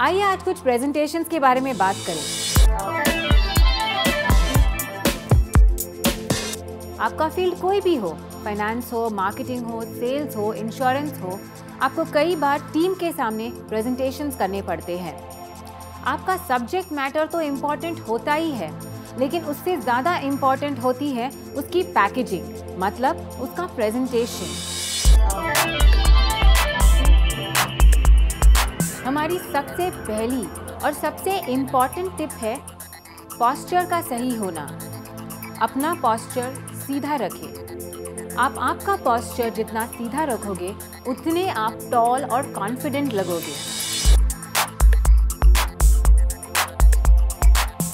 आइए आज कुछ प्रेजेंटेशंस के बारे में बात करें। आपका फ़ील्ड कोई भी हो फाइनेंस हो मार्केटिंग हो सेल्स हो इंश्योरेंस हो, आपको कई बार टीम के सामने प्रेजेंटेशंस करने पड़ते हैं। आपका सब्जेक्ट मैटर तो इंपॉर्टेंट होता ही है, लेकिन उससे ज़्यादा इंपॉर्टेंट होती है उसकी पैकेजिंग मतलब उसका प्रेजेंटेशन हमारी सबसे पहली और सबसे इंपॉर्टेंट टिप है पॉस्चर का सही होना। अपना पॉस्चर सीधा रखें। आप आपका पॉस्चर जितना सीधा रखोगे, उतने आप टॉल और कॉन्फिडेंट लगोगे।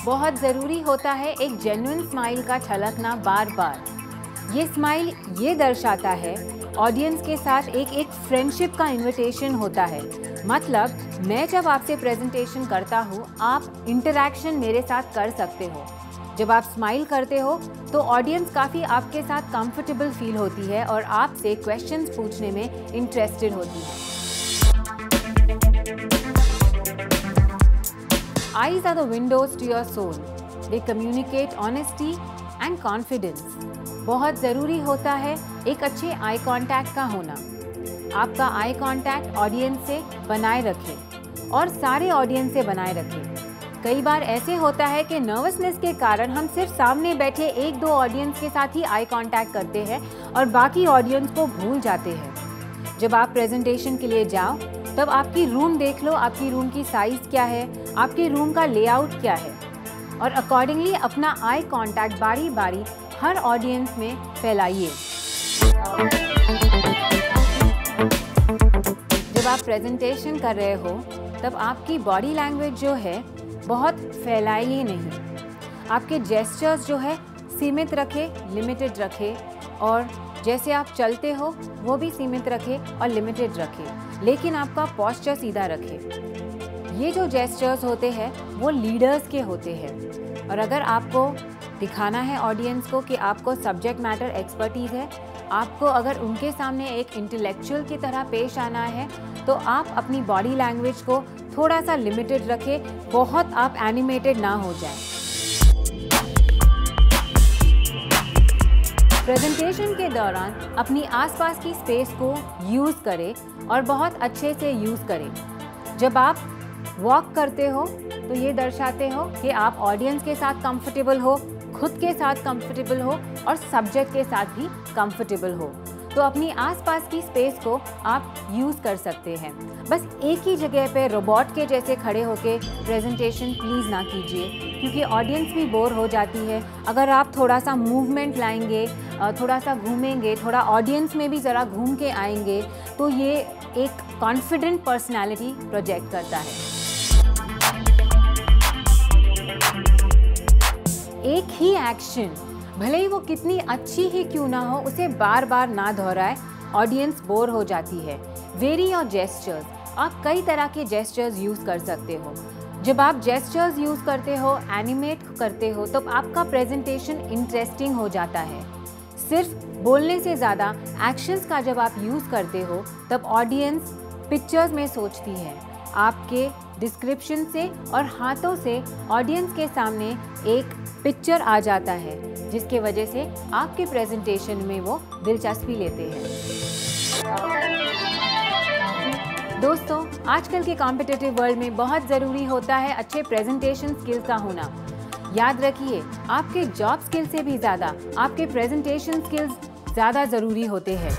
बहुत ज़रूरी होता है एक जेन्युइन स्माइल का छलकना बार बार ये स्माइल ये दर्शाता है ऑडियंस के साथ एक एक फ्रेंडशिप का इनविटेशन होता है। मतलब मैं जब आपसे प्रेजेंटेशन करता हूँ, आप इंटरेक्शन मेरे साथ कर सकते हो जब आप स्माइल करते हो तो ऑडियंस काफ़ी आपके साथ कंफर्टेबल फील होती है और आपसे क्वेश्चंस पूछने में इंटरेस्टेड होती है Eyes are the windows to your soul. They communicate honesty and confidence. बहुत ज़रूरी होता है एक अच्छे आई कांटेक्ट का होना आपका आई कांटेक्ट ऑडियंस से बनाए रखें और सारे ऑडियंस से बनाए रखें। कई बार ऐसे होता है कि नर्वसनेस के कारण हम सिर्फ़ सामने बैठे एक दो ऑडियंस के साथ ही आई कांटेक्ट करते हैं और बाकी ऑडियंस को भूल जाते हैं। जब आप प्रेजेंटेशन के लिए जाओ, तब आपकी रूम देख लो, आपकी रूम की साइज़ क्या है, आपके रूम का लेआउट क्या है। और अकॉर्डिंगली अपना आई कांटेक्ट बारी बारी हर ऑडियंस में फैलाइए। जब आप प्रेजेंटेशन कर रहे हो, तब आपकी बॉडी लैंग्वेज जो है, बहुत फैलाइए नहीं। आपके जेस्चर्स जो है, सीमित रखे लिमिटेड रखे, और जैसे आप चलते हो, वो भी सीमित रखे और लिमिटेड रखे। लेकिन आपका पॉस्चर सीधा रखे। ये जो जेस्चर्स होते हैं, वो लीडर्स के होते हैं। और अगर आपको दिखाना है ऑडियंस को कि आपको सब्जेक्ट मैटर एक्सपर्टीज़ है। आपको अगर उनके सामने एक इंटेलेक्चुअल की तरह पेश आना है तो आप अपनी बॉडी लैंग्वेज को थोड़ा सा लिमिटेड रखें, बहुत आप एनिमेटेड ना हो जाए। प्रेजेंटेशन के दौरान अपनी आसपास की स्पेस को यूज़ करें और बहुत अच्छे से यूज़ करें। जब आप वॉक करते हो तो ये दर्शाते हो कि आप ऑडियंस के साथ कंफर्टेबल हो खुद के साथ कंफर्टेबल हो और सब्जेक्ट के साथ भी कंफर्टेबल हो। तो अपनी आसपास की स्पेस को आप यूज़ कर सकते हैं। बस एक ही जगह पे रोबोट के जैसे खड़े होके प्रेजेंटेशन प्लीज़ ना कीजिए, क्योंकि ऑडियंस भी बोर हो जाती है। अगर आप थोड़ा सा मूवमेंट लाएँगे थोड़ा सा घूमेंगे, थोड़ा ऑडियंस में भी ज़रा घूम के आएँगे तो ये एक कॉन्फिडेंट पर्सनैलिटी प्रोजेक्ट करता है। एक ही एक्शन भले ही वो कितनी अच्छी ही क्यों ना हो, उसे बार बार ना दोहराए ऑडियंस बोर हो जाती है। वेरी और जेस्चर्स आप कई तरह के जेस्चर्स यूज़ कर सकते हो। जब आप जेस्चर्स यूज़ करते हो एनिमेट करते हो तो आपका प्रेजेंटेशन इंटरेस्टिंग हो जाता है। सिर्फ़ बोलने से ज़्यादा एक्शंस का जब आप यूज़ करते हो, तब ऑडियंस पिक्चर्स में सोचती है। आपके डिस्क्रिप्शन से और हाथों से ऑडियंस के सामने एक पिक्चर आ जाता है, जिसके वजह से आपके प्रेजेंटेशन में वो दिलचस्पी लेते हैं। दोस्तों, आजकल के कॉम्पिटेटिव वर्ल्ड में बहुत ज़रूरी होता है अच्छे प्रेजेंटेशन स्किल्स का होना। याद रखिए, आपके जॉब स्किल से भी ज़्यादा, आपके प्रेजेंटेशन स्किल्स ज़्यादा ज़रूरी होते हैं।